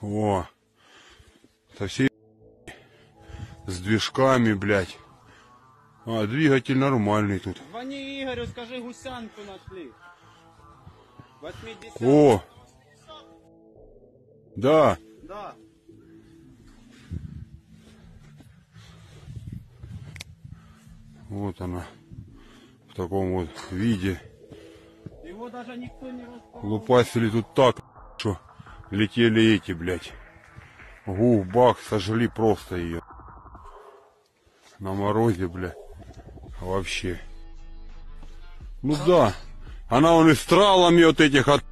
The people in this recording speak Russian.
О, со всей с движками, блядь. А, двигатель нормальный тут. Звони Игорю, скажи, гусянку нашли. 80. О! Да, Да. вот она. В таком вот виде. Его даже никто не распал. Лупасили тут так, что летели эти, блядь. Гух, бах, сожгли просто ее. На морозе, бля. Вообще. Ну да. Она он и стралами вот этих от